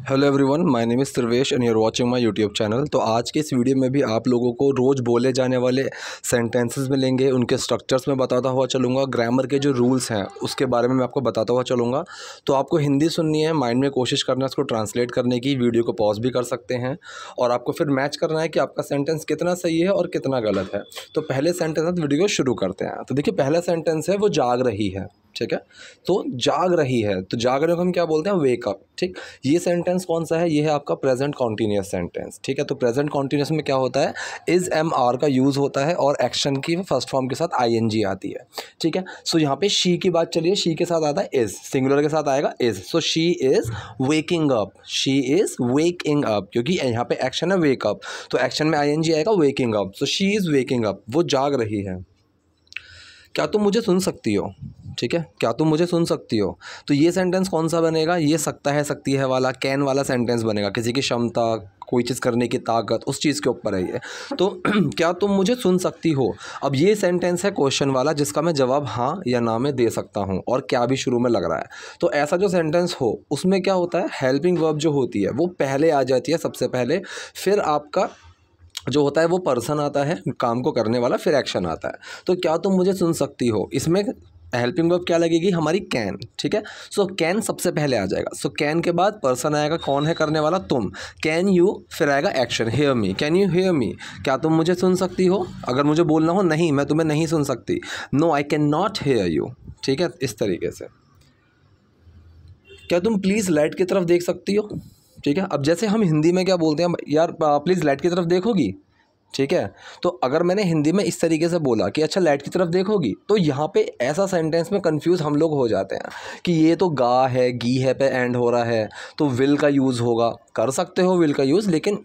Hello everyone my name is Sarvesh and you are watching my YouTube channel तो आज के इस video में भी आप लोगों को रोज़ बोले जाने वाले सेंटेंसेस मिलेंगे, उनके स्ट्रक्चर्स में बताता हुआ चलूँगा ग्रामर के जो रूल्स हैं, उसके बारे में मैं आपको बताता हुआ चलूँगा। तो आपको हिंदी सुननी है माइंड में कोशिश करना है उसको ट्रांसलेट करने की वीडियो को पॉज भी कर सकते हैं। और आपको फिर मैच करना है कि आपका सेंटेंस कितना सही है और कितना गलत है। तो पहले सेंटेंस वीडियो को शुरू करते हैं। तो देखिए, पहला सेंटेंस है, वो जाग रही है। ठीक है? तो जाग रही है। तो जाग रहे को हम क्या बोलते हैं? वेकअप ठीक? ये सेंटेंस कौन सा है? ये है आपका प्रेजेंट कॉन्टीन्यूस सेंटेंस ठीक है? तो प्रेजेंट कॉन्टीन्यूस में क्या होता है? इज़ एम आर का यूज़ होता है और एक्शन की फ़र्स्ट फॉर्म के साथ आई एन जी आती है, ठीक है? सो यहाँ पे शी की बात चलिए शी के साथ आता है इज़ सिंगुलर के साथ आएगा is so she is waking up she is waking up क्योंकि यहाँ पे एक्शन है वेकअप तो एक्शन में आई एन जी आएगा waking up so she is waking up वो जाग रही है। क्या तुम मुझे सुन सकती हो? ठीक है? क्या तुम मुझे सुन सकती हो? तो ये सेंटेंस कौन सा बनेगा? ये सकता है, सकती है वाला कैन वाला सेंटेंस बनेगा। किसी की क्षमता, कोई चीज़ करने की ताकत, उस चीज़ के ऊपर है ये। तो क्या तुम मुझे सुन सकती हो? अब ये सेंटेंस है क्वेश्चन वाला, जिसका मैं जवाब हाँ या ना में दे सकता हूँ, और क्या भी शुरू में लग रहा है। तो ऐसा जो सेंटेंस हो, उसमें क्या होता है? हेल्पिंग वर्ब जो होती है, वो पहले आ जाती है सबसे पहले, फिर आपका जो होता है वो पर्सन आता है, काम को करने वाला, फिर एक्शन आता है। तो क्या तुम मुझे सुन सकती हो? इसमें हेल्पिंग वर्ब क्या लगेगी? हमारी कैन ठीक है? सो कैन सबसे पहले आ जाएगा। सो so, कैन के बाद पर्सन आएगा कौन है करने वाला? तुम। कैन यू फिर आएगा action hear me. Can you hear me? क्या तुम मुझे सुन सकती हो? अगर मुझे बोलना हो नहीं मैं तुम्हें नहीं सुन सकती। No I can not hear you ठीक है? इस तरीके से। क्या तुम प्लीज़ लाइट की तरफ़ देख सकती हो? ठीक है? अब जैसे हम हिंदी में क्या बोलते हैं यार प्लीज़ लाइट की तरफ़ देखोगी? ठीक है? तो अगर मैंने हिंदी में इस तरीके से बोला कि अच्छा लाइट की तरफ़ देखोगी तो यहाँ पे ऐसा सेंटेंस में कंफ्यूज हम लोग हो जाते हैं कि ये तो गा है, गी है पे एंड हो रहा है तो विल का यूज़ होगा। कर सकते हो विल का यूज़ लेकिन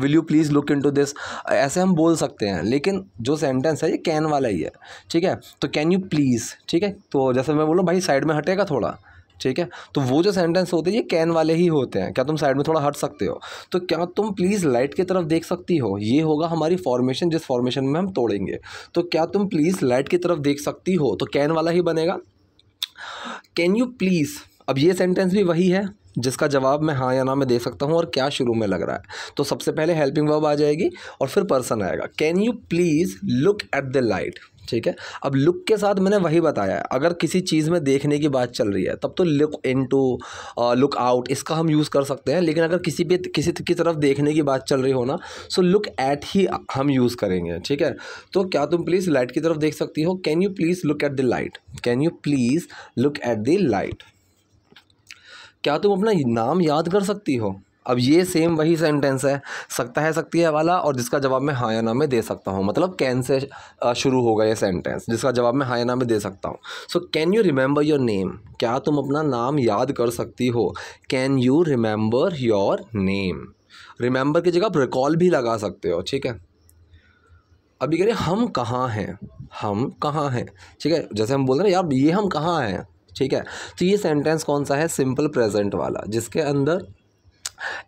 will you please look into this ऐसे हम बोल सकते हैं, लेकिन जो सेंटेंस है, ये कैन वाला ही है। ठीक है? तो कैन यू प्लीज़ ठीक है? तो जैसे मैं बोलूँ, भाई साइड में हटेगा थोड़ा। ठीक है? तो वो जो सेंटेंस होते हैं, ये कैन वाले ही होते हैं। क्या तुम साइड में थोड़ा हट सकते हो? तो क्या तुम प्लीज़ लाइट की तरफ़ देख सकती हो? ये होगा हमारी फॉर्मेशन जिस फॉर्मेशन में हम तोड़ेंगे। तो क्या तुम प्लीज़ लाइट की तरफ़ देख सकती हो? तो कैन वाला ही बनेगा। कैन यू प्लीज़ अब ये सेंटेंस भी वही है, जिसका जवाब मैं हाँ या ना मैं दे सकता हूँ, और क्या शुरू में लग रहा है। तो सबसे पहले हेल्पिंग वर्ब आ जाएगी, और फिर पर्सन आएगा। Can you please look at the light ठीक है? अब लुक के साथ मैंने वही बताया अगर किसी चीज़ में देखने की बात चल रही है, तब तो look into look out इसका हम यूज़ कर सकते हैं। लेकिन अगर किसी भी किसी की तरफ़ देखने की बात चल रही हो ना सो लुक एट ही हम यूज़ करेंगे, ठीक है? तो क्या तुम प्लीज़ लाइट की तरफ़ देख सकती हो? Can you please look at the light can you please look at the light क्या तुम अपना नाम याद कर सकती हो? अब ये सेम वही सेंटेंस है, सकता है, सकती है वाला, और जिसका जवाब मैं हाँ या ना में दे सकता हूँ। मतलब कैन से शुरू होगा ये सेंटेंस जिसका जवाब मैं हाँ या ना में दे सकता हूँ। So can you remember your name क्या तुम अपना नाम याद कर सकती हो? Can you remember your name remember की जगह आप रिकॉल भी लगा सकते हो, ठीक है? अभी कह रहे हम कहाँ हैं? हम कहाँ हैं? ठीक है? जैसे हम बोल रहे हैं, यार, ये हम कहाँ हैं? ठीक है? तो ये सेंटेंस कौन सा है? सिंपल प्रेजेंट वाला, जिसके अंदर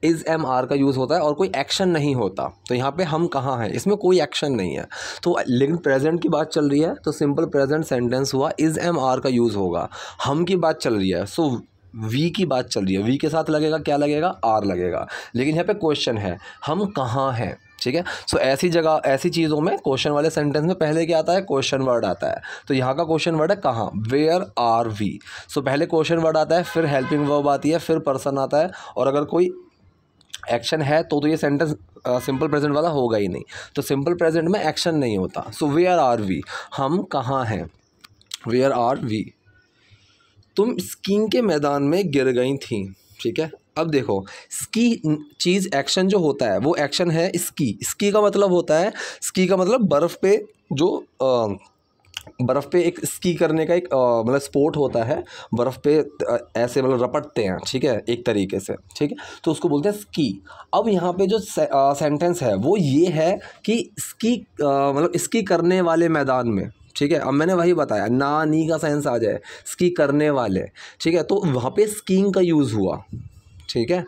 इज़ एम आर का यूज़ होता है और कोई एक्शन नहीं होता। तो यहाँ पे हम कहाँ हैं? इसमें कोई एक्शन नहीं है। तो लेकिन प्रेजेंट की बात चल रही है तो सिंपल प्रेजेंट सेंटेंस हुआ इज़ एम आर का यूज़ होगा। हम की बात चल रही है सो वी की बात चल रही है। वी के साथ लगेगा, क्या लगेगा? आर लगेगा। लेकिन यहाँ पे क्वेश्चन है, हम कहाँ हैं? ठीक है? सो ऐसी जगह, ऐसी चीज़ों में क्वेश्चन वाले सेंटेंस में पहले क्या आता है? क्वेश्चन वर्ड आता है। तो यहाँ का क्वेश्चन वर्ड है कहाँ? वेयर आर वी सो पहले क्वेश्चन वर्ड आता है, फिर हेल्पिंग वर्ब आती है, फिर पर्सन आता है। और अगर कोई एक्शन है तो तो ये सेंटेंस सिंपल प्रेजेंट वाला होगा ही नहीं। तो सिंपल प्रेजेंट में एक्शन नहीं होता। सो वेयर आर वी हम कहाँ हैं? वेयर आर वी तुम स्कीइंग के मैदान में गिर गई थी, ठीक है? अब देखो स्की चीज़ एक्शन जो होता है वो एक्शन है स्की स्की का मतलब होता है स्की का मतलब बर्फ़ पे जो बर्फ़ पे एक स्की करने का एक मतलब स्पोर्ट होता है बर्फ़ पे ऐसे मतलब रपटते हैं ठीक है एक तरीके से ठीक है? तो उसको बोलते हैं स्की अब यहाँ पे जो से, आ, सेंटेंस है वो ये है कि स्की मतलब स्की करने वाले मैदान में ठीक है? अब मैंने वही बताया ना नी का सेंस आ जाए स्की करने वाले ठीक है? तो वहाँ पे स्कीइंग का यूज़ हुआ। ठीक है?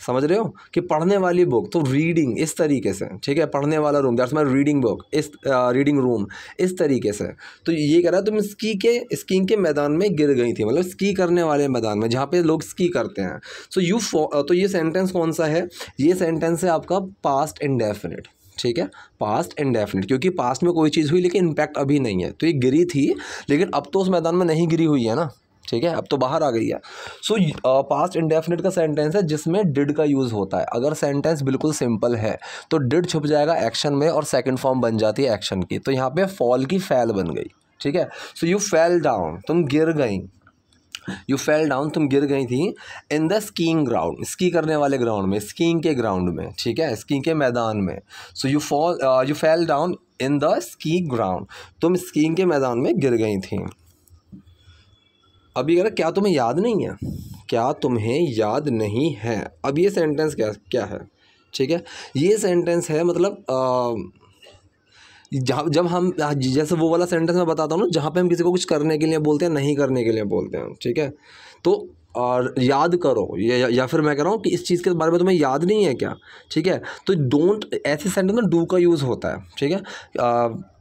समझ रहे हो? कि पढ़ने वाली बुक तो रीडिंग इस तरीके से, ठीक है? पढ़ने वाला room that's my reading book इस रीडिंग रूम इस तरीके से। तो ये कह रहा तुम स्की के स्कीइंग के मैदान में गिर गई थी मतलब स्की करने वाले मैदान में, जहाँ पे लोग स्की करते हैं। सो यू तो ये सेंटेंस कौन सा है? ये सेंटेंस है आपका पास्ट इंडेफिनिट ठीक है? पास्ट इंडेफिनिट क्योंकि पास्ट में कोई चीज़ हुई, लेकिन इम्पैक्ट अभी नहीं है। तो ये गिरी थी, लेकिन अब तो उस मैदान में नहीं गिरी हुई है ना? ठीक है, अब तो बाहर आ गई है। सो पास्ट इंडेफिनिट का सेंटेंस है जिसमें डिड का यूज़ होता है। अगर सेंटेंस बिल्कुल सिंपल है तो डिड छुप जाएगा एक्शन में और सेकंड फॉर्म बन जाती है एक्शन की। तो यहाँ पे फॉल की फैल बन गई, ठीक है? सो यू फेल डाउन तुम गिर गई। यू फेल डाउन तुम गिर गई थी in the skiing ground ski करने वाले ग्राउंड में स्कीइंग के ग्राउंड में, ठीक है? स्कीइंग के मैदान में। So you fall you fell down in the ski ground तुम स्कीइंग के मैदान में गिर गई थी। अभी रहा क्या तुम्हें याद नहीं है? क्या तुम्हें याद नहीं है? अब ये सेंटेंस क्या क्या है? ठीक है? ये सेंटेंस है मतलब जहाँ, जब हम, जैसे वो वाला सेंटेंस मैं बताता हूँ ना, जहाँ पे हम किसी को कुछ करने के लिए बोलते हैं, नहीं करने के लिए बोलते हैं, ठीक है? तो और याद करो या, या फिर मैं कह रहा हूँ कि इस चीज़ के बारे में तुम्हें याद नहीं है क्या? ठीक है? तो डोंट ऐसे सेंटेंस में डू का यूज़ होता है ठीक है?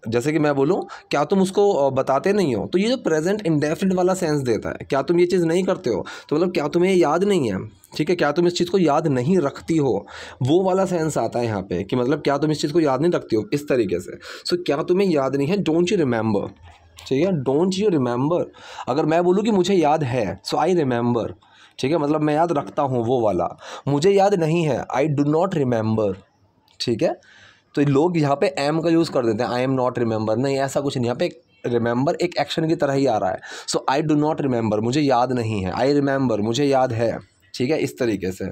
जैसे कि मैं बोलूँ क्या तुम उसको बताते नहीं हो? तो ये जो प्रेजेंट इंडेफिनिट वाला सेंस देता है क्या तुम ये चीज़ नहीं करते हो? तो मतलब क्या तुम्हें याद नहीं है? ठीक है? क्या तुम इस चीज़ को याद नहीं रखती हो? वो वाला सेंस आता है यहाँ पे कि मतलब क्या तुम इस चीज़ को याद नहीं रखती हो? इस तरीके से। सो क्या तुम्हें याद नहीं है? डोंट यू रिमेंबर ठीक है डोंट यू रिमेंबर अगर मैं बोलूँ कि मुझे याद है सो आई रिमेंबर ठीक है? मतलब मैं याद रखता हूँ वो वाला। मुझे याद नहीं है। आई डू नॉट रिमेंबर ठीक है? तो लोग यहाँ पे एम का यूज़ कर देते हैं। आई एम नॉट रिमेंबर नहीं, ऐसा कुछ नहीं। यहाँ पे रिमेंबर एक एक्शन की तरह ही आ रहा है। So I do not remember मुझे याद नहीं है। आई रिमेंबर मुझे याद है। ठीक है? इस तरीके से।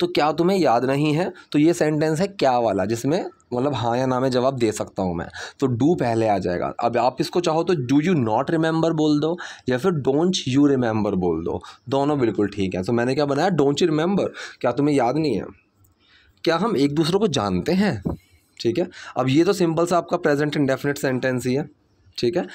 तो क्या तुम्हें याद नहीं है? तो ये सेंटेंस है क्या वाला, जिसमें मतलब हाँ या ना में जवाब दे सकता हूँ मैं। तो डू पहले आ जाएगा। अब आप इसको चाहो तो डू यू नॉट रिमेंबर बोल दो, या फिर डोंट यू रिमेंबर बोल दो। दोनों बिल्कुल ठीक है। तो मैंने क्या बनाया? डोंट यू रिमेंबर क्या तुम्हें याद नहीं है? क्या हम एक दूसरे को जानते हैं? ठीक है? अब ये तो सिंपल सा आपका प्रेजेंट इंडेफिनिट सेंटेंस ही है। ठीक है?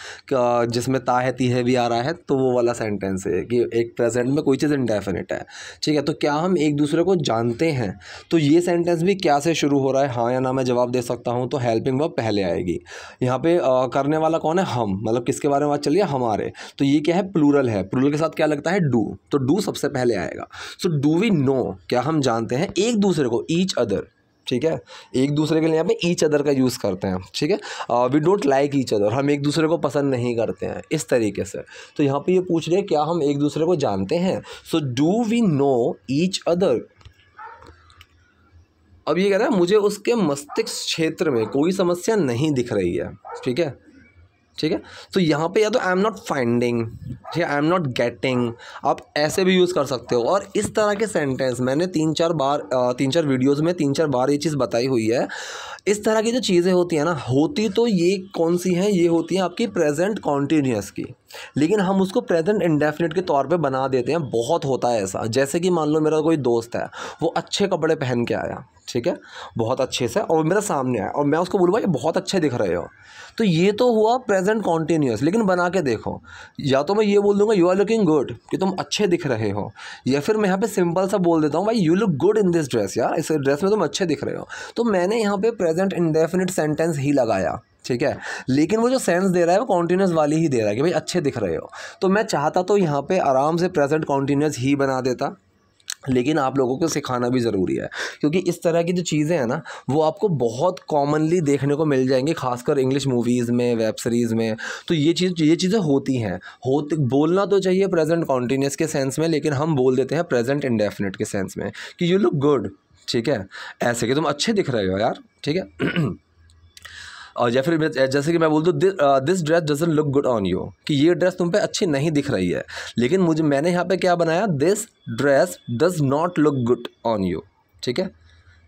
जिसमें ता है भी आ रहा है तो वो वाला सेंटेंस है कि एक प्रेजेंट में कोई चीज़ इंडेफिनिट है। ठीक है? तो क्या हम एक दूसरे को जानते हैं? तो ये सेंटेंस भी क्या से शुरू हो रहा है? हाँ या ना मैं जवाब दे सकता हूँ तो हेल्पिंग वर्ब पहले आएगी। यहाँ पे आ, करने वाला कौन है? हम। मतलब किसके बारे में बात चलिए हमारे। तो ये क्या है? प्लूरल है। प्लूरल के साथ क्या लगता है? डू तो डू सबसे पहले आएगा। सो डू वी नो क्या हम जानते हैं? एक दूसरे को ईच अदर ठीक है? एक दूसरे के लिए यहाँ पे ईच अदर का यूज़ करते हैं, ठीक है? We don't like each other हम एक दूसरे को पसंद नहीं करते हैं, इस तरीके से। तो यहाँ पे ये यह पूछ रहे हैं, क्या हम एक दूसरे को जानते हैं? So do we know each other अब ये कह रहा है, मुझे उसके मस्तिष्क क्षेत्र में कोई समस्या नहीं दिख रही है, ठीक है? ठीक है? तो यहाँ पे या तो आई एम नॉट फाइंडिंग ठीक है? आई एम नॉट गेटिंग आप ऐसे भी यूज़ कर सकते हो। और इस तरह के सेंटेंस मैंने तीन चार बार तीन चार वीडियोस में तीन चार बार ये चीज़ बताई हुई है। इस तरह की जो चीज़ें होती हैं ना, होती तो ये कौन सी हैं? ये होती हैं आपकी प्रेजेंट कॉन्टीन्यूस की। लेकिन हम उसको प्रेजेंट इंडेफिनिट के तौर पे बना देते हैं, बहुत होता है ऐसा। जैसे कि मान लो मेरा कोई दोस्त है, वो अच्छे कपड़े पहन के आया, ठीक है? बहुत अच्छे से, और मेरा सामने आया, और मैं उसको बोलूँगा ये बहुत अच्छे दिख रहे हो। तो ये तो हुआ प्रेजेंट कॉन्टीन्यूस लेकिन बना के देखो। या तो मैं ये बोल दूँगा यू आर लुकिंग गुड कि तुम अच्छे दिख रहे हो। या फिर मैं यहाँ पे सिंपल सा बोल देता हूँ, भाई you look good in this dress यार। इस ड्रेस में तुम अच्छे दिख रहे हो। तो मैंने यहाँ पे प्रेजेंट इंडेफिनिट सेंटेंस ही लगाया। ठीक है? लेकिन वो जो सेंस दे रहा है, वो कॉन्टीन्यूस वाली ही दे रहा है कि भाई अच्छे दिख रहे हो। तो मैं चाहता तो यहाँ पे आराम से प्रेजेंट कॉन्टीन्यूस ही बना देता, लेकिन आप लोगों को सिखाना भी ज़रूरी है। क्योंकि इस तरह की जो चीज़ें हैं ना, वो आपको बहुत कॉमनली देखने को मिल जाएँगी, खासकर इंग्लिश मूवीज़ में वेब सीरीज़ में। तो ये चीज़, ये चीज़ें होती हैं। हो बोलना तो चाहिए प्रेजेंट कॉन्टीन्यूस के सेंस में, लेकिन हम बोल देते हैं प्रेजेंट इंडेफिनिट के सेंस में कि यू लुक गुड ठीक है? ऐसे कि तुम अच्छे दिख रहे हो यार, ठीक है? और या फिर जैसे कि मैं बोल दूँ this dress doesn't look good on you कि ये ड्रेस तुम पे अच्छी नहीं दिख रही है। लेकिन मुझे मैंने यहाँ पे क्या बनाया? This dress does not look good on you ठीक है?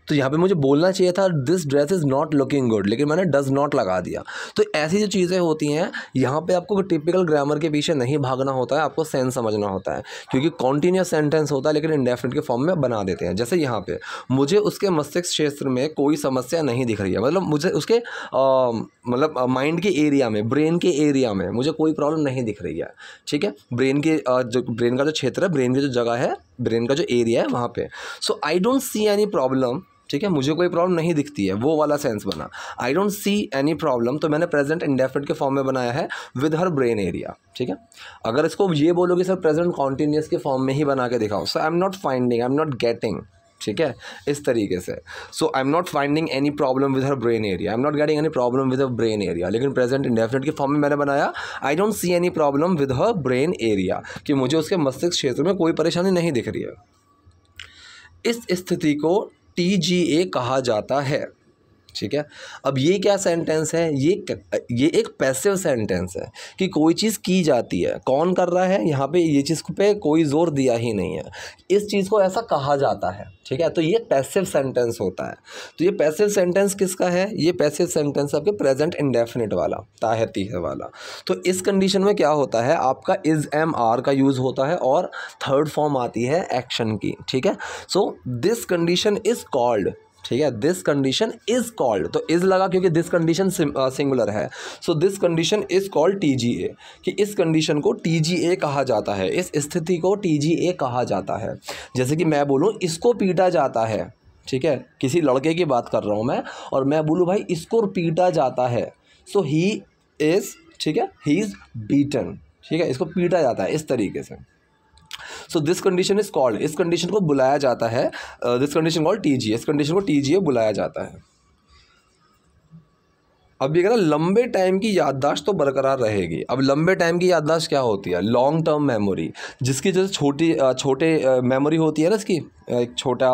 तो यहाँ पे मुझे बोलना चाहिए था this dress is not looking good लेकिन मैंने डज नॉट लगा दिया। तो ऐसी जो चीज़ें होती हैं, यहाँ पे आपको टिपिकल ग्रामर के पीछे नहीं भागना होता है, आपको सेंस समझना होता है। क्योंकि कॉन्टीन्यूस सेंटेंस होता है, लेकिन इंडेफिनिट के फॉर्म में बना देते हैं। जैसे यहाँ पर मुझे उसके मस्तिष्क क्षेत्र में कोई समस्या नहीं दिख रही है। मतलब मुझे उसके मतलब माइंड के एरिया में ब्रेन के एरिया में मुझे कोई प्रॉब्लम नहीं दिख रही है। ठीक है? ब्रेन के जो ब्रेन का जो क्षेत्र है ब्रेन की जो जगह है ब्रेन का जो एरिया है, वहाँ पे। So I don't see any problem ठीक है, मुझे कोई प्रॉब्लम नहीं दिखती है, वो वाला सेंस बना। I don't see any problem तो मैंने प्रेजेंट इंडेफिनिट के फॉर्म में बनाया है विद हर ब्रेन एरिया ठीक है? अगर इसको ये बोलोगे, सर प्रेजेंट कॉन्टीन्यूस के फॉर्म में ही बना के दिखाओ। So I am not finding I am not getting ठीक है, इस तरीके से। So I am not finding any problem with her brain area I am not getting any problem with her brain area लेकिन प्रेजेंट इंडेफिनिट के form में मैंने बनाया I don't see any problem with her brain area कि मुझे उसके मस्तिष्क क्षेत्र में कोई परेशानी नहीं दिख रही है। इस स्थिति को टी जी ए कहा जाता है। ठीक है? अब ये क्या सेंटेंस है? ये ये एक पैसिव सेंटेंस है कि कोई चीज़ की जाती है। कौन कर रहा है? यहाँ पे ये चीज़ पे कोई ज़ोर दिया ही नहीं है। इस चीज़ को ऐसा कहा जाता है, ठीक है? तो ये पैसिव सेंटेंस होता है। तो ये पैसिव सेंटेंस किसका है? ये पैसिव सेंटेंस आपके प्रेजेंट इंडेफिनिट वाला ताहती है वाला। तो इस कंडीशन में क्या होता है? आपका इज़ एम आर का यूज़ होता है और थर्ड फॉर्म आती है एक्शन की, ठीक है? So this condition is called ठीक है दिस कंडीशन इज़ कॉल्ड तो इज़ लगा क्योंकि दिस कंडीशन सिंगुलर है। So this condition is called T G A कि इस कंडीशन को टी जी ए कहा जाता है। इस स्थिति को टी जी ए कहा जाता है। जैसे कि मैं बोलूँ, इसको पीटा जाता है। ठीक है, किसी लड़के की बात कर रहा हूँ मैं, और मैं बोलूँ, भाई, इसको पीटा जाता है। सो ही इज़ ठीक है ही इज़ बीटन ठीक है, इसको पीटा जाता है इस तरीके से। So this condition is called इस कंडीशन को बुलाया जाता है this condition called T G इस कंडीशन को टी जी बुलाया जाता है। अब ये कह रहा लंबे टाइम की याददाश्त तो बरकरार रहेगी। अब लंबे टाइम की याददाश्त क्या होती है? लॉन्ग टर्म मेमोरी जिसकी जैसे छोटी छोटे मेमोरी होती है ना इसकी, एक छोटा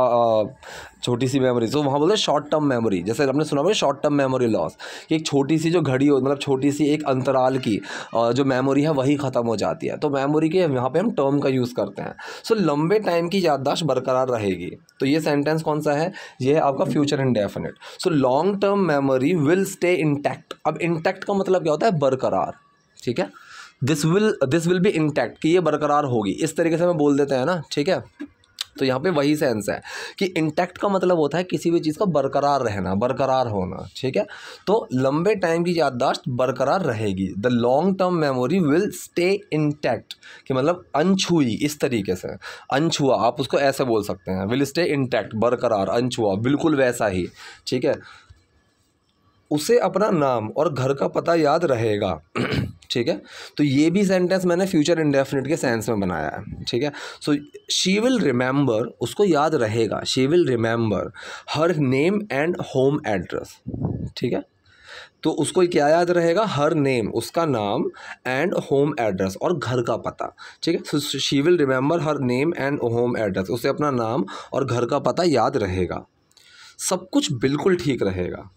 छोटी सी मेमोरी तो वहाँ बोलते हैं शॉर्ट टर्म मेमोरी जैसे आपने सुना होगा शॉर्ट टर्म मेमोरी लॉस कि एक छोटी सी जो घड़ी हो मतलब छोटी सी एक अंतराल की जो मेमोरी है, वही ख़त्म हो जाती है। तो मेमोरी के यहाँ पे हम टर्म का यूज़ करते हैं। सो लंबे टाइम की याददाश्त बरकरार रहेगी। तो ये सेंटेंस कौन सा है? ये है आपका future indefinite so long term memory will stay intact अब इंटैक्ट का मतलब क्या होता है? बरकरार। ठीक है? This will this will be intact कि ये बरकरार होगी। इस तरीके से हमें बोल देते हैं ना? ठीक है? तो यहाँ पे वही सेंस है कि इंटैक्ट का मतलब होता है किसी भी चीज़ का बरकरार रहना, बरकरार होना, ठीक है? तो लंबे टाइम की याददाश्त बरकरार रहेगी। The long term memory will stay intact कि मतलब अनछुई इस तरीके से। अनछुआ, आप उसको ऐसे बोल सकते हैं। विल स्टे इंटैक्ट बरकरार, अनछुआ, बिल्कुल वैसा ही, ठीक है? उसे अपना नाम और घर का पता याद रहेगा। ठीक है? तो ये भी सेंटेंस मैंने फ्यूचर इंडेफिनिट के सेंस में बनाया है, ठीक है? सो शी विल रिमेंबर उसको याद रहेगा she will remember her name and home address ठीक है? तो उसको क्या याद रहेगा? हर नेम उसका नाम एंड होम एड्रेस और घर का पता, ठीक है? So she will remember her name and home address उसे अपना नाम और घर का पता याद रहेगा। सब कुछ बिल्कुल ठीक रहेगा।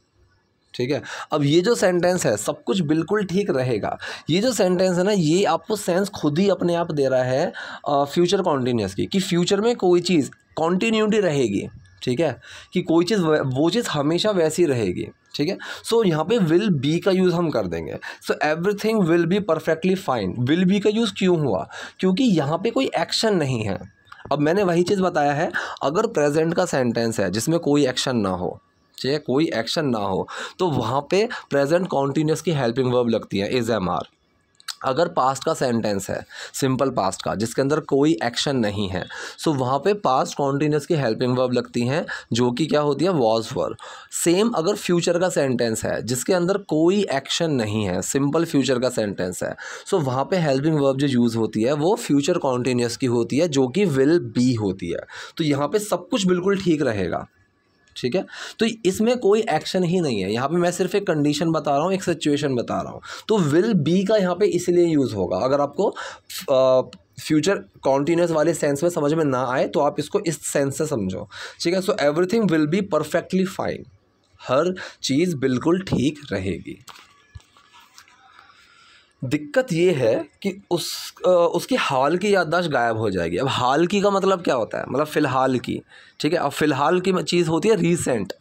ठीक है? अब ये जो सेंटेंस है सब कुछ बिल्कुल ठीक रहेगा। ये जो सेंटेंस है ना ये आपको सेंस खुद ही अपने आप दे रहा है फ्यूचर कॉन्टीन्यूस की कि फ्यूचर में कोई चीज़ कॉन्टीन्यूटी रहेगी ठीक है? कि कोई चीज़ वो चीज़ हमेशा वैसी रहेगी ठीक है? सो so, यहाँ पे विल बी का यूज़ हम कर देंगे। So everything will be perfectly fine will be का यूज़ क्यों हुआ? क्योंकि यहाँ पे कोई एक्शन नहीं है। अब मैंने वही चीज़ बताया है अगर प्रेजेंट का सेंटेंस है जिसमें कोई एक्शन ना हो चाहे कोई एक्शन ना हो तो वहाँ पे प्रेजेंट कॉन्टीन्यूस की हेल्पिंग वर्ब लगती है इज़ एम आर अगर पास्ट का सेंटेंस है सिंपल पास्ट का, जिसके अंदर कोई एक्शन नहीं है सो वहाँ पे पास्ट कॉन्टीन्यूस की हेल्पिंग वर्ब लगती हैं, जो कि क्या होती है वॉज़ वर्ब सेम अगर फ्यूचर का सेंटेंस है, जिसके अंदर कोई एक्शन नहीं है सिंपल फ्यूचर का सेंटेंस है सो वहाँ पे हेल्पिंग वर्ब जो यूज़ होती है, वो फ्यूचर कॉन्टीन्यूस की होती है, जो कि विल बी होती है. तो यहाँ पर सब कुछ बिल्कुल ठीक रहेगा. ठीक है? तो इसमें कोई एक्शन ही नहीं है। यहाँ पे मैं सिर्फ़ एक कंडीशन बता रहा हूँ, एक सिचुएशन बता रहा हूँ। तो विल बी का यहाँ पे इसलिए यूज़ होगा। अगर आपको फ्यूचर कॉन्टीन्यूस वाले सेंस में समझ में ना आए तो आप इसको इस सेंस से समझो। ठीक है? So everything will be perfectly fine हर चीज़ बिल्कुल ठीक रहेगी। दिक्कत ये है कि उस उसकी हाल की याददाश्त गायब हो जाएगी। अब हाल की का मतलब क्या होता है? मतलब फ़िलहाल की, ठीक है? अब फ़िलहाल की चीज़ होती है रीसेंट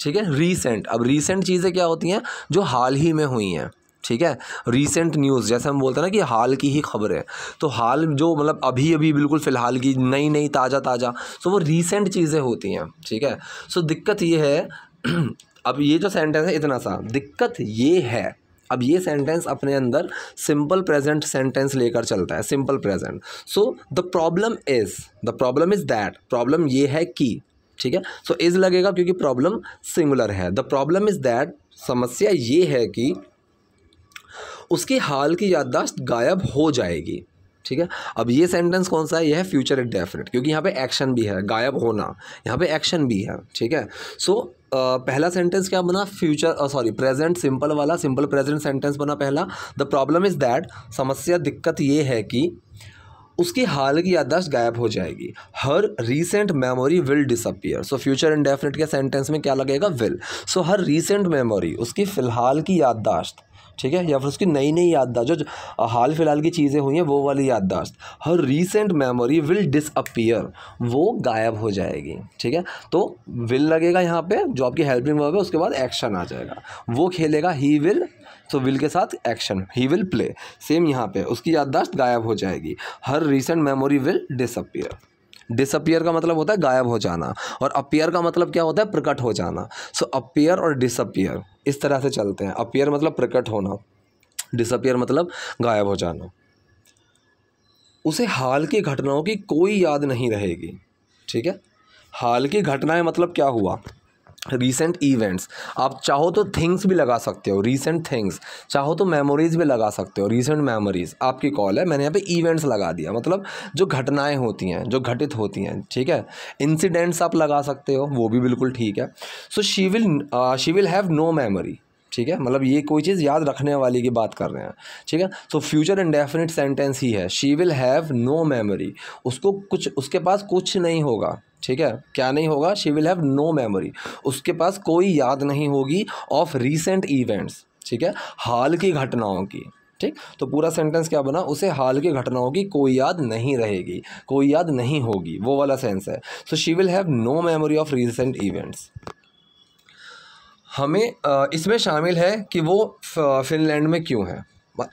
ठीक है? रीसेंट अब रीसेंट चीज़ें क्या होती हैं? जो हाल ही में हुई हैं, ठीक है? रीसेंट न्यूज़ जैसे हम बोलते हैं ना कि हाल की ही खबर। है तो हाल जो मतलब अभी अभी बिल्कुल फ़िलहाल की नई नई ताज़ा ताज़ा तो वो रीसेंट चीज़ें होती हैं, ठीक है? सो दिक्कत ये है, अब ये जो सेंटेंस है, इतना सा। दिक्कत ये है अब ये सेंटेंस अपने अंदर सिंपल प्रेजेंट सेंटेंस लेकर चलता है simple present so the problem is the problem is that problem ये है कि, ठीक है? सो इज़ लगेगा क्योंकि प्रॉब्लम सिंगुलर है. द प्रॉब्लम इज़ दैट समस्या ये है कि, उसकी हाल की याददाश्त गायब हो जाएगी. ठीक है? अब ये सेंटेंस कौन सा है? यह है फ्यूचर डेफिनेट क्योंकि यहाँ पे एक्शन भी है गायब होना यहाँ पे एक्शन भी है ठीक है? सो so, Uh, पहला सेंटेंस क्या बना? फ्यूचर सॉरी प्रेजेंट सिंपल वाला सिंपल प्रेजेंट सेंटेंस बना पहला। द प्रॉब्लम इज़ दैट समस्या दिक्कत ये है कि उसकी हाल की याददाश्त गायब हो जाएगी। Her recent memory will disappear so future indefinite के सेंटेंस में क्या लगेगा? Will so her recent memory उसकी फ़िलहाल की याददाश्त ठीक है? या फिर उसकी नई नई याददाश्त जो हाल फ़िलहाल की चीज़ें हुई हैं वो वाली याददाश्त। Her recent memory will disappear वो गायब हो जाएगी ठीक है? तो विल लगेगा यहाँ पे जो आपकी हेल्पिंग वर्ब है उसके बाद एक्शन आ जाएगा। वो खेलेगा ही विल तो विल के साथ एक्शन ही विल प्ले सेम यहाँ पे उसकी याददाश्त गायब हो जाएगी। Her recent memory will disappear disappear का मतलब होता है गायब हो जाना और अपियर का मतलब क्या होता है? प्रकट हो जाना। सो so, अपियर और डिसअपियर इस तरह से चलते हैं। अपियर मतलब प्रकट होना। डिसअपियर मतलब गायब हो जाना। उसे हाल की घटनाओं की कोई याद नहीं रहेगी। ठीक है? हाल की घटनाएँ मतलब क्या हुआ? रीसेंट इवेंट्स आप चाहो तो थिंग्स भी लगा सकते हो रीसेंट थिंग्स चाहो तो मेमोरीज भी लगा सकते हो रीसेंट मेमोरीज आपकी कॉल है, मैंने यहाँ पे इवेंट्स लगा दिया। मतलब जो घटनाएँ होती हैं, जो घटित होती हैं, ठीक है? इंसिडेंट्स आप लगा सकते हो, वो भी बिल्कुल ठीक है। So she will she will have no memory ठीक है? मतलब ये कोई चीज़ याद रखने वाली की बात कर रहे हैं, ठीक है? तो फ्यूचर इंडेफिनिट सेंटेंस ही है। She will have no memory उसको कुछ, उसके पास कुछ नहीं होगा। ठीक है? क्या नहीं होगा? She will have no memory उसके पास कोई याद नहीं होगी ऑफ़ रीसेंट इवेंट्स ठीक है? हाल की घटनाओं की, ठीक? तो पूरा सेंटेंस क्या बना? उसे हाल की घटनाओं की कोई याद नहीं रहेगी, कोई याद नहीं होगी, वो वाला सेंस है। So she will have no memory of recent events हमें इसमें शामिल है कि वो फिनलैंड में क्यों है?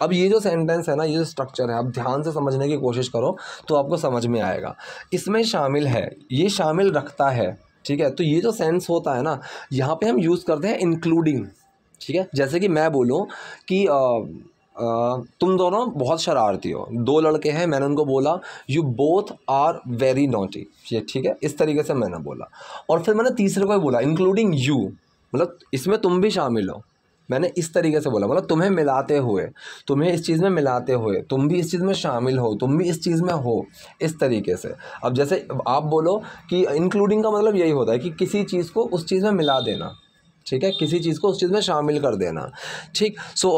अब ये जो सेंटेंस है ना ये जो स्ट्रक्चर है आप ध्यान से समझने की कोशिश करो तो आपको समझ में आएगा। इसमें शामिल है ये शामिल रखता है ठीक है? तो ये जो सेंस होता है ना यहाँ पे हम यूज़ करते हैं इंक्लूडिंग ठीक है? जैसे कि मैं बोलूँ कि आ, आ, तुम दोनों बहुत शरारती हो। दो लड़के हैं मैंने उनको बोला you both are very naughty ये ठीक है? इस तरीके से मैंने बोला। और फिर मैंने तीसरे को बोला इंक्लूडिंग यू मतलब इसमें तुम भी शामिल हो। मैंने इस तरीके से बोला मतलब तुम्हें मिलाते हुए, तुम्हें इस चीज़ में मिलाते हुए, तुम भी इस चीज़ में शामिल हो, तुम भी इस चीज़ में हो। इस तरीके से। अब जैसे आप बोलो कि इंक्लूडिंग का मतलब यही होता है कि किसी चीज़ को उस चीज़ में मिला देना, ठीक है? किसी चीज़ को उस चीज़ में शामिल कर देना, ठीक? So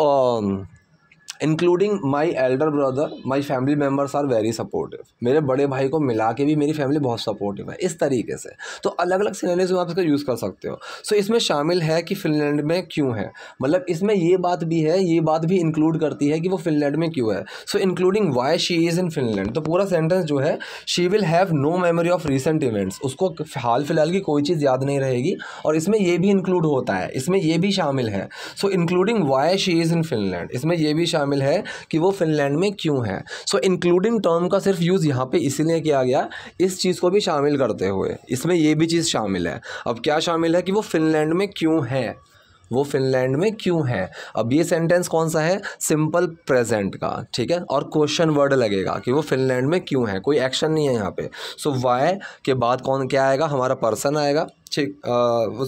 including my elder brother my family members are very supportive मेरे बड़े भाई को मिला के भी मेरी फैमिली बहुत सपोर्टिव है इस तरीके से। तो अलग अलग सिनेरियोज में आप इसका यूज़ कर सकते हो। सो so, इसमें शामिल है कि फिनलैंड में क्यों है? मतलब इसमें ये बात भी है ये बात भी इंक्लूड करती है कि वो फिनलैंड में क्यों है। So including why she is in Finland तो पूरा सेंटेंस जो है she will have no memory of recent events उसको हाल फ़िलहाल की कोई चीज़ याद नहीं रहेगी और इसमें ये भी इंक्लूड होता है। इसमें ये भी शामिल है। So including why she is in Finland इसमें ये भी शामिल शामिल है कि वो फिनलैंड में क्यों है। सो इंक्लूडिंग टर्म का सिर्फ़ यूज़ यहाँ पे इसीलिए किया गया इस चीज़ को भी शामिल करते हुए। इसमें ये भी चीज़ शामिल है। अब क्या शामिल है कि वो फिनलैंड में क्यों है? वो फिनलैंड में क्यों है? अब ये सेंटेंस कौन सा है? सिंपल प्रेजेंट का ठीक है? और क्वेश्चन वर्ड लगेगा कि वो फिनलैंड में क्यों है? कोई एक्शन नहीं है यहाँ पे। सो so, वाई के बाद कौन क्या आएगा? हमारा पर्सन आएगा। ठीक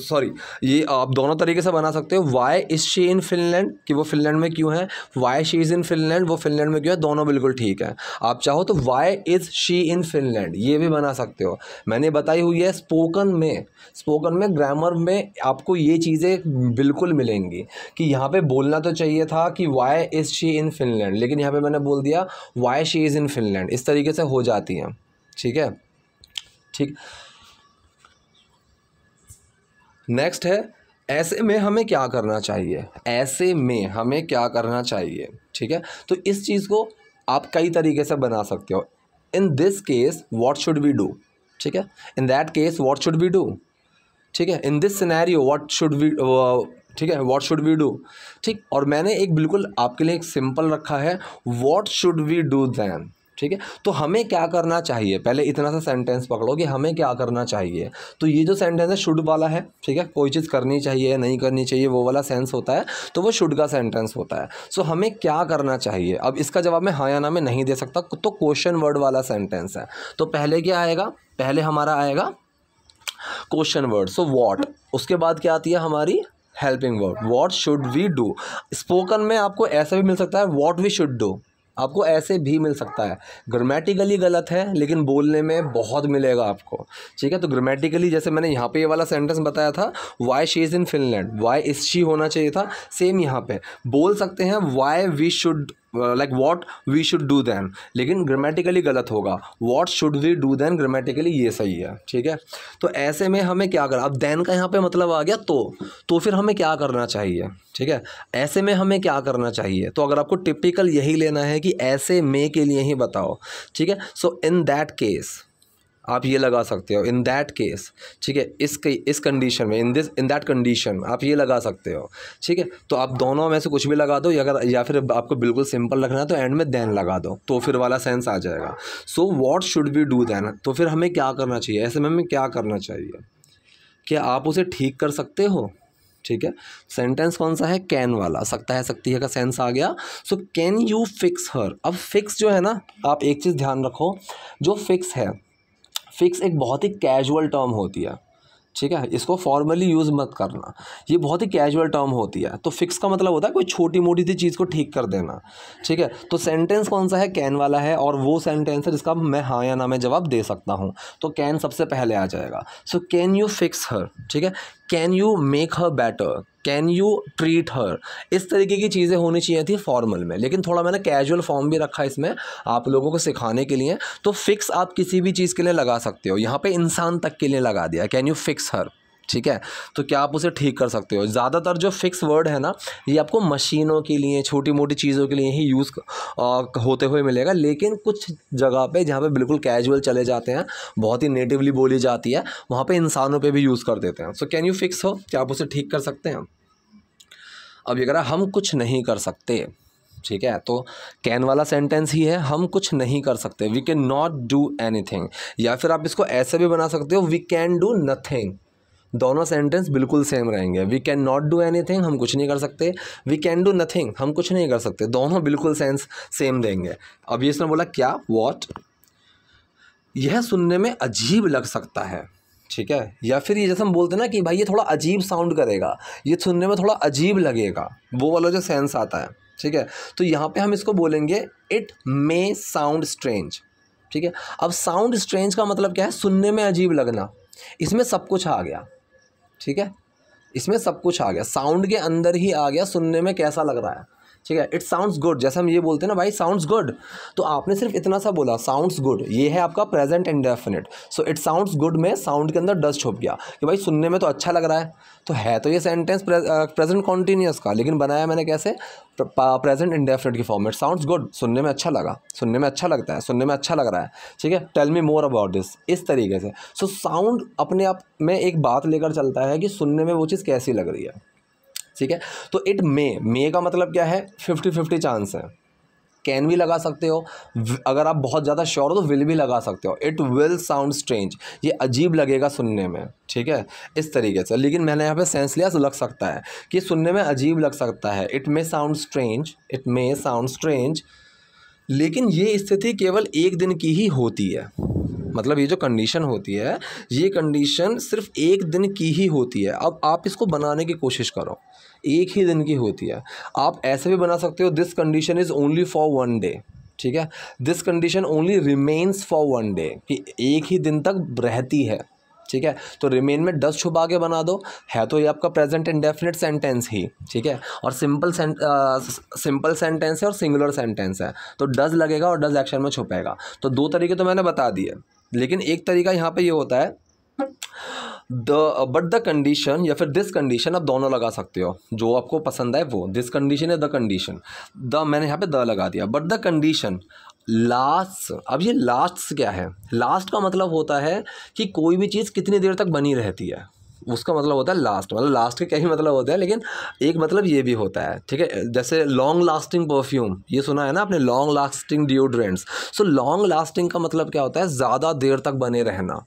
सॉरी ये आप दोनों तरीके से बना सकते हो। Why is she in Finland कि वो फिनलैंड में क्यों है? Why she is in Finland वो फिनलैंड में क्यों है? दोनों बिल्कुल ठीक है। आप चाहो तो why is she in Finland ये भी बना सकते हो। मैंने बताई हुई है स्पोकन में स्पोकन में ग्रामर में आपको ये चीज़ें बिल्कुल मिलेंगी कि यहाँ पर बोलना तो चाहिए था कि why is she in Finland लेकिन यहाँ पर मैंने बोल दिया why she is in Finland इस तरीके से हो जाती हैं। ठीक है? ठीक। नेक्स्ट है, ऐसे में हमें क्या करना चाहिए? ऐसे में हमें क्या करना चाहिए? ठीक है? तो इस चीज़ को आप कई तरीके से बना सकते हो। In this case what should we do ठीक है? In that case what should we do ठीक है? In this scenario what should we ठीक है? वॉट शुड वी डू ठीक? और मैंने एक बिल्कुल आपके लिए एक सिंपल रखा है। What should we do then ठीक है? तो हमें क्या करना चाहिए? पहले इतना सा सेंटेंस पकड़ो कि हमें क्या करना चाहिए? तो ये जो सेंटेंस है शुड वाला है, ठीक है? कोई चीज़ करनी चाहिए नहीं करनी चाहिए, वो वाला सेंस होता है तो वो शुड का सेंटेंस होता है। सो हमें क्या करना चाहिए? अब इसका जवाब मैं हाँ या ना में नहीं दे सकता तो क्वेश्चन वर्ड वाला सेंटेंस है। तो पहले क्या आएगा? पहले हमारा आएगा क्वेश्चन वर्ड सो वॉट उसके बाद क्या आती है हमारी? Helping word what should we do spoken में आपको ऐसा भी मिल सकता है वॉट वी शुड डू आपको ऐसे भी मिल सकता है। ग्रामेटिकली गलत है, लेकिन बोलने में बहुत मिलेगा आपको। ठीक है? तो ग्रामेटिकली जैसे मैंने यहाँ पे ये वाला सेंटेंस बताया था why she is in Finland why is she होना चाहिए था सेम यहाँ पे। बोल सकते हैं why we should like what we should do then लेकिन ग्रामेटिकली गलत होगा. What should we do then grammatically ये सही है. ठीक है? तो ऐसे में हमें क्या करना, अब दैन का यहाँ पे मतलब आ गया तो. तो फिर हमें क्या करना चाहिए? ठीक है? ऐसे में हमें क्या करना चाहिए? तो अगर आपको टिपिकल यही लेना है कि ऐसे में के लिए ही बताओ. ठीक है? सो इन दैट केस आप ये लगा सकते हो इन दैट केस ठीक है, इस इस कंडीशन में in this in that condition आप ये लगा सकते हो, ठीक है तो आप दोनों में से कुछ भी लगा दो, या अगर, या फिर आपको बिल्कुल सिंपल रखना है तो एंड में देन लगा दो तो फिर वाला सेंस आ जाएगा। So what should we do then तो फिर हमें क्या करना चाहिए? ऐसे में हमें क्या करना चाहिए? क्या आप उसे ठीक कर सकते हो, ठीक है? सेंटेंस कौन सा है? कैन वाला। सकता है, सकती है का सेंस आ गया। So can you fix her अब फिक्स जो है ना, आप एक चीज़ ध्यान रखो, जो फिक्स है फिक्स एक बहुत ही कैजुअल टर्म होती है, ठीक है? इसको फॉर्मली यूज़ मत करना। ये बहुत ही कैजुअल टर्म होती है तो फिक्स का मतलब होता है कोई छोटी मोटी सी चीज़ को ठीक कर देना, ठीक है? तो सेंटेंस कौन सा है? कैन वाला है, और वो सेंटेंस है जिसका मैं हाँ या ना में जवाब दे सकता हूँ। तो कैन सबसे पहले आ जाएगा। So can you fix her ठीक है? Can you make her better can you treat her इस तरीके की चीज़ें होनी चाहिए थी फॉर्मल में, लेकिन थोड़ा मैंने कैजुअल फॉर्म भी रखा इसमें आप लोगों को सिखाने के लिए। तो फिक्स आप किसी भी चीज़ के लिए लगा सकते हो। यहाँ पे इंसान तक के लिए लगा दिया। कैन यू फिक्स हर ठीक है? तो क्या आप उसे ठीक कर सकते हो? ज़्यादातर जो फिक्स वर्ड है ना, ये आपको मशीनों के लिए छोटी मोटी चीज़ों के लिए ही यूज़ होते हुए मिलेगा। लेकिन कुछ जगह पे जहाँ पे बिल्कुल कैजुअल चले जाते हैं, बहुत ही नेटिवली बोली जाती है, वहाँ पे इंसानों पे भी यूज़ कर देते हैं। सो कैन यू फिक्स हो क्या आप उसे ठीक कर सकते हैं? अब ये कह रहा हम कुछ नहीं कर सकते। ठीक है तो कैन वाला सेंटेंस ही है, हम कुछ नहीं कर सकते। We can not do any या फिर आप इसको ऐसे भी बना सकते हो वी कैन डू नथिंग दोनों सेंटेंस बिल्कुल सेम रहेंगे। We can not do anything हम कुछ नहीं कर सकते। वी कैन डू नथिंग हम कुछ नहीं कर सकते। दोनों बिल्कुल सेंस सेम देंगे। अब ये इसने बोला, क्या? वॉट यह सुनने में अजीब लग सकता है। ठीक है? या फिर ये जैसे हम बोलते हैं ना कि भाई ये थोड़ा अजीब साउंड करेगा, ये सुनने में थोड़ा अजीब लगेगा, वो वाला जो सेंस आता है, ठीक है? तो यहाँ पे हम इसको बोलेंगे इट मे साउंड स्ट्रेंज ठीक है? अब साउंड स्ट्रेंज का मतलब क्या है? सुनने में अजीब लगना। इसमें सब कुछ आ गया, ठीक है? इसमें सब कुछ आ गया। साउंड के अंदर ही आ गया, सुनने में कैसा लग रहा है? ठीक है? इट साउंड्स गुड जैसे हम ये बोलते हैं ना भाई साउंड्स गुड तो आपने सिर्फ़ इतना सा बोला साउंड्स गुड ये है आपका present indefinite so it sounds good में साउंड के अंदर डस्ट छुप गया कि भाई सुनने में तो अच्छा लग रहा है। तो है तो ये सेंटेंस प्रेजेंट कॉन्टीन्यूस का लेकिन बनाया मैंने कैसे? प्रेजेंट इंडेफिनिट की फॉर्म इट साउंड्स गुड सुनने में अच्छा लगा. सुनने में अच्छा लगता है. सुनने में अच्छा लग रहा है. ठीक है? Tell me more about this इस तरीके से. सो so, साउंड अपने आप में एक बात लेकर चलता है कि सुनने में वो चीज़ कैसी लग रही है। ठीक है? तो इट मे मे का मतलब क्या है? फिफ्टी फिफ्टी चांस है। कैन भी लगा सकते हो? अगर आप बहुत ज़्यादा श्योर हो तो विल भी लगा सकते हो। इट विल साउंड स्ट्रेंज ये अजीब लगेगा सुनने में, ठीक है? इस तरीके से। लेकिन मैंने यहाँ पे सेंस लिया तो लग सकता है कि सुनने में अजीब लग सकता है। It may sound strange it may sound strange लेकिन ये स्थिति केवल एक दिन की ही होती है। मतलब ये जो कंडीशन होती है, ये कंडीशन सिर्फ़ एक दिन की ही होती है। अब आप इसको बनाने की कोशिश करो। एक ही दिन की होती है। आप ऐसे भी बना सकते हो this condition is only for one day ठीक है? This condition only remains for one day कि एक ही दिन तक रहती है। ठीक है? तो रिमेन में डस छुपा के बना दो। है तो ये आपका प्रेजेंट इंडेफिनिट सेंटेंस ही। ठीक है? और सिंपल सिंपल सेंटेंस है और सिंगुलर सेंटेंस है। तो डज लगेगा और डज एक्शन में छुपेगा। तो दो तरीके तो मैंने बता दिए। लेकिन एक तरीका यहाँ पे ये यह होता है द बट द कंडीशन या फिर दिस कंडीशन आप दोनों लगा सकते हो। जो आपको पसंद है वो। दिस कंडीशन या द कंडीशन द मैंने यहाँ पे द लगा दिया। बट द कंडीशन लास्ट अब ये लास्ट क्या है? लास्ट का मतलब होता है कि कोई भी चीज़ कितनी देर तक बनी रहती है। उसका मतलब होता है लास्ट मतलब लास्ट के कई मतलब होते हैं, लेकिन एक मतलब ये भी होता है। ठीक है? जैसे लॉन्ग लास्टिंग परफ्यूम ये सुना है ना आपने? Long lasting deodorants so long lasting का मतलब क्या होता है? ज़्यादा देर तक बने रहना।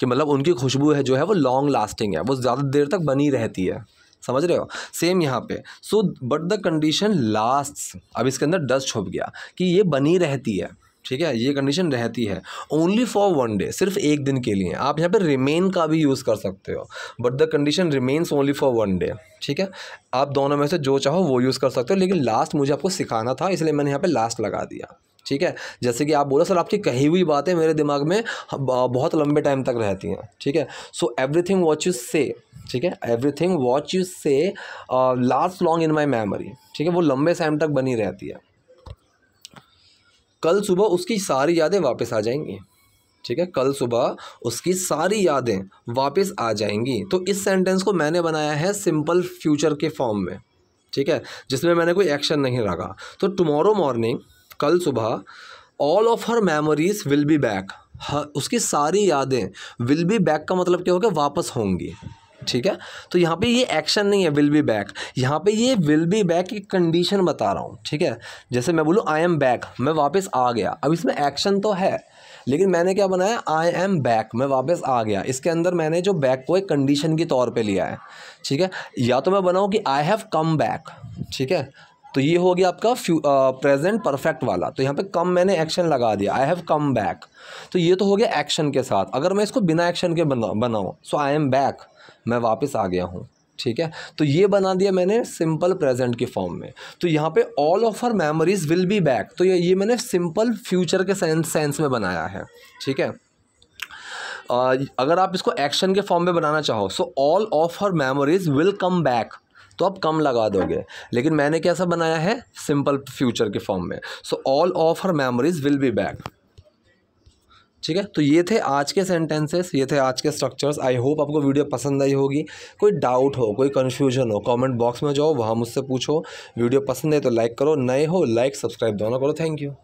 कि मतलब उनकी खुशबू है, जो है वो लॉन्ग लास्टिंग है, वो ज़्यादा देर तक बनी रहती है। समझ रहे हो? सेम यहाँ पे। So but the condition last अब इसके अंदर डस्ट छुप गया कि ये बनी रहती है, ठीक है? ये कंडीशन रहती है। ओनली फॉर वन डे सिर्फ़ एक दिन के लिए। आप यहाँ पे रिमेन का भी यूज़ कर सकते हो। But the condition remains only for one day ठीक है? आप दोनों में से जो चाहो वो यूज़ कर सकते हो, लेकिन लास्ट मुझे आपको सिखाना था, इसलिए मैंने यहाँ पे लास्ट लगा दिया। ठीक है? जैसे कि आप बोलो सर, आपकी कही हुई बातें मेरे दिमाग में बहुत लंबे टाइम तक रहती हैं, ठीक है? So everything watch you say ठीक है? Everything what you say last long in my memory ठीक है? वो लंबे टाइम तक बनी रहती है। कल सुबह उसकी सारी यादें वापस आ जाएँगी, ठीक है? कल सुबह उसकी सारी यादें वापस आ जाएँगी। तो इस सेंटेंस को मैंने बनाया है सिंपल फ्यूचर के फॉर्म में, ठीक है? जिसमें मैंने कोई एक्शन नहीं रखा। तो टुमारो मॉर्निंग कल सुबह all of her memories will be back उसकी सारी यादें विल बी बैक का मतलब क्या होगा? वापस होंगी। ठीक है? तो यहाँ पे ये एक्शन नहीं है विल बी बैक यहाँ पे ये विल बी बैक की कंडीशन बता रहा हूँ। ठीक है? जैसे मैं बोलूँ आई एम बैक मैं वापस आ गया। अब इसमें एक्शन तो है, लेकिन मैंने क्या बनाया? आई एम बैक मैं वापस आ गया। इसके अंदर मैंने जो बैक को एक कंडीशन के तौर पे लिया है। ठीक है? या तो मैं बनाऊँ कि आई हैव कम बैक ठीक है? तो ये हो गया आपका प्रेजेंट परफेक्ट वाला। तो यहाँ पे कम मैंने एक्शन लगा दिया। आई हैव कम बैक तो ये तो हो गया एक्शन के साथ। अगर मैं इसको बिना एक्शन के बना, बनाऊँ सो आई एम बैक मैं वापस आ गया हूँ। ठीक है? तो ये बना दिया मैंने सिंपल प्रेजेंट के फॉर्म में। तो यहाँ पे all of our memories will be back तो ये ये मैंने सिंपल फ्यूचर के सेंस सेंस में बनाया है। ठीक है? अगर आप इसको एक्शन के फॉर्म में बनाना चाहो so all of her memories will come back तो आप कम लगा दोगे। लेकिन मैंने कैसा बनाया है? सिंपल फ्यूचर के फॉर्म में। So all of her memories will be back ठीक है? तो ये थे आज के सेंटेंसेस ये थे आज के स्ट्रक्चर्स आई होप आपको वीडियो पसंद आई होगी। कोई डाउट हो, कोई कन्फ्यूज़न हो कमेंट बॉक्स में जाओ, वहाँ मुझसे पूछो। वीडियो पसंद है तो लाइक करो, नए हो लाइक सब्सक्राइब दोनों करो. Thank you